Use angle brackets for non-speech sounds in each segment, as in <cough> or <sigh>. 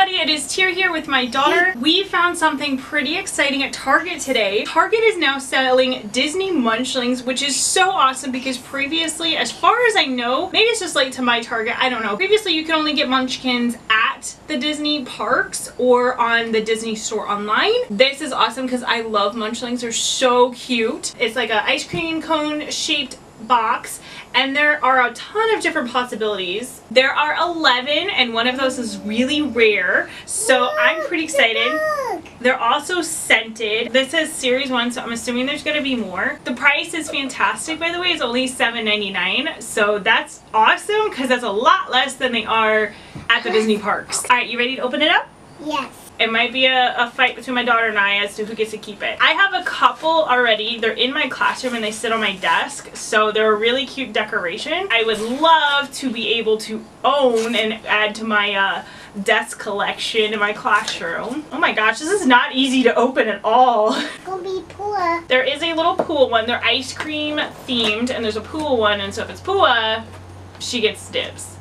everybody, it is Tier here with my daughter. <laughs> We found something pretty exciting at Target today. Target is now selling Disney Munchlings, which is so awesome because previously, as far as I know, maybe it's just late to my Target, I don't know. Previously, you could only get Munchlings at the Disney parks or on the Disney store online. This is awesome because I love Munchlings. They're so cute. It's like an ice cream cone shaped box and there are a ton of different possibilities. There are 11 and one of those is really rare so I'm pretty excited. They're also scented. This is series 1 so I'm assuming there's going to be more. The price is fantastic by the way. It's only $7.99 so that's awesome because that's a lot less than they are at the Disney parks. Alright you ready to open it up? Yes. It might be a, a, fight between my daughter and I as to who gets to keep it. I have a couple already. They're in my classroom and they sit on my desk. So they're a really cute decoration. I would love to be able to own and add to my uh, desk collection in my classroom. Oh my gosh, this is not easy to open at all. <laughs> Gonna be Pua. There is a little pool one. They're ice cream themed and there's a pool one and so if it's Pua, she gets dibs.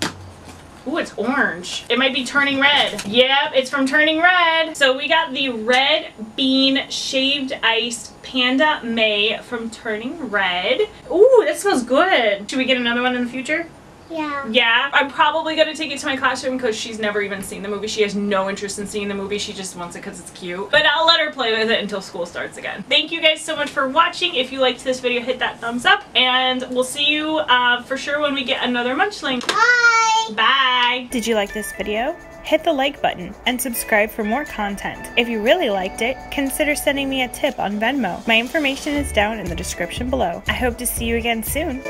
Ooh, it's orange. It might be turning red. Yep, it's from Turning Red. So we got the Red Bean Shaved Ice Panda Mei from Turning Red. Ooh, that smells good. Should we get another one in the future? Yeah. Yeah, I'm probably going to take it to my classroom because she's never even seen the movie. She has no interest in seeing the movie. She just wants it because it's cute. But I'll let her play with it until school starts again. Thank you guys so much for watching. If you liked this video, hit that thumbs up. And we'll see you uh, for sure when we get another Munchling. Bye. Bye. Did you like this video? Hit the like button and subscribe for more content. If you really liked it, consider sending me a tip on Venmo. My information is down in the description below. I hope to see you again soon.